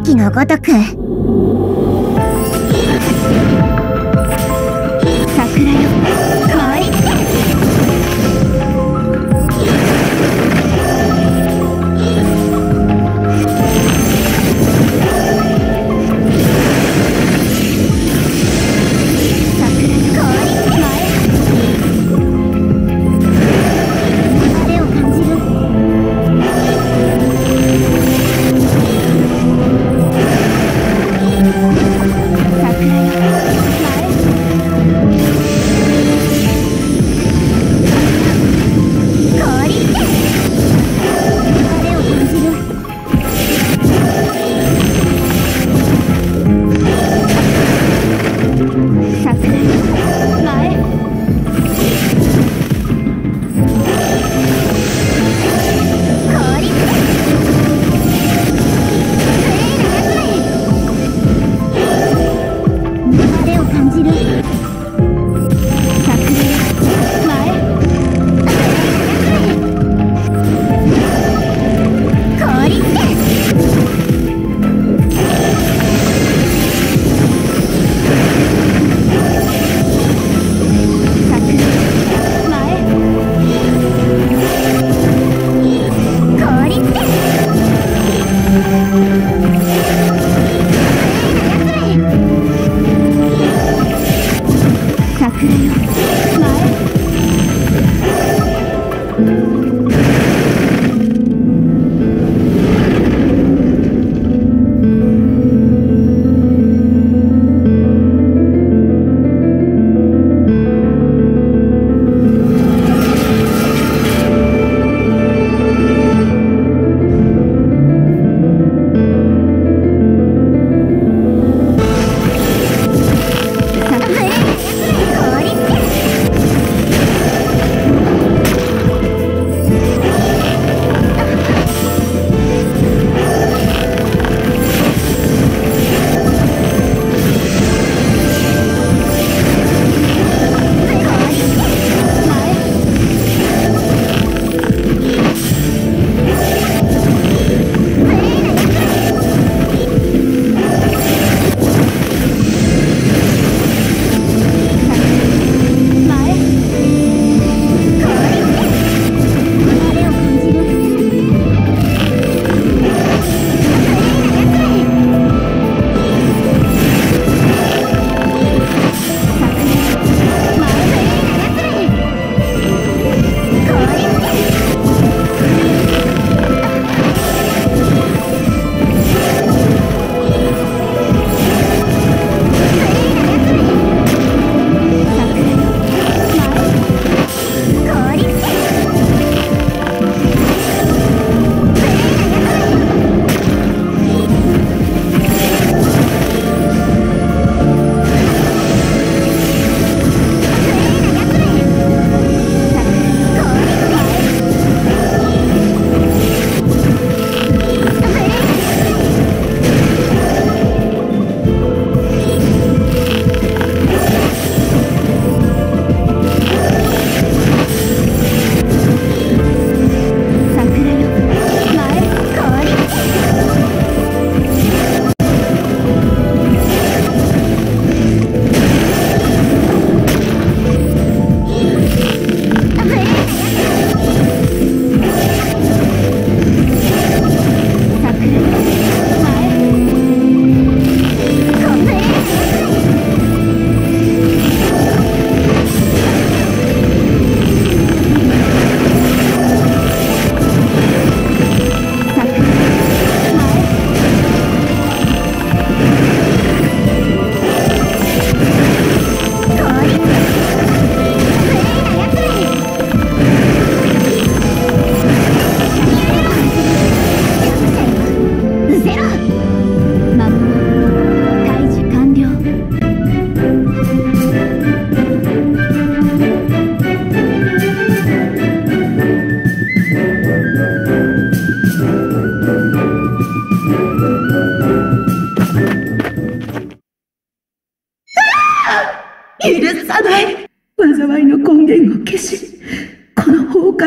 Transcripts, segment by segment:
時のごとく。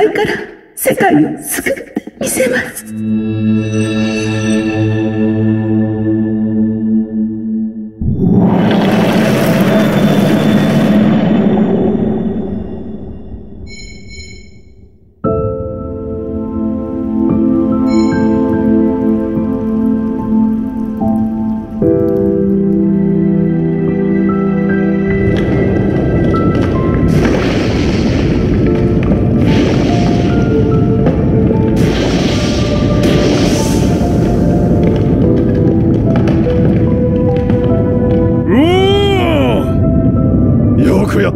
災から世界を救ってみせます。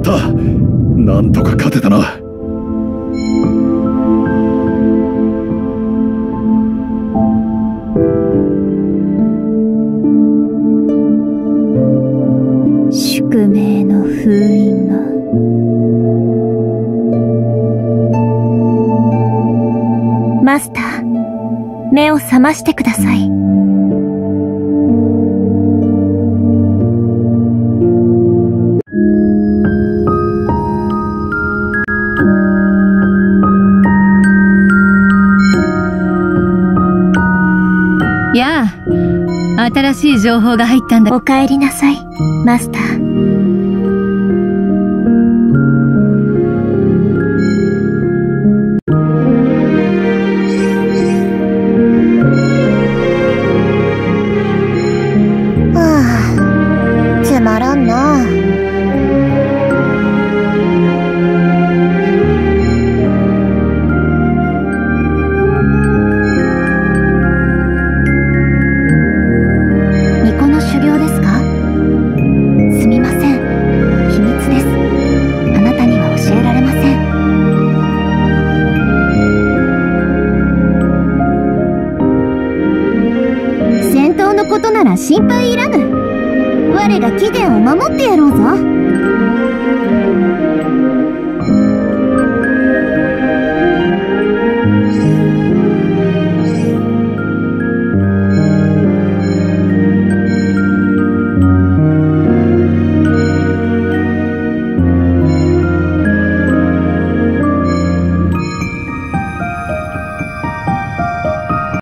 った。なんとか勝てたな。宿命の封印が。マスター目を覚ましてください。新しい情報が入ったんだ。お帰りなさいマスター。はあつまらんなことなら心配いらぬ。我が貴殿を守ってやろうぞ。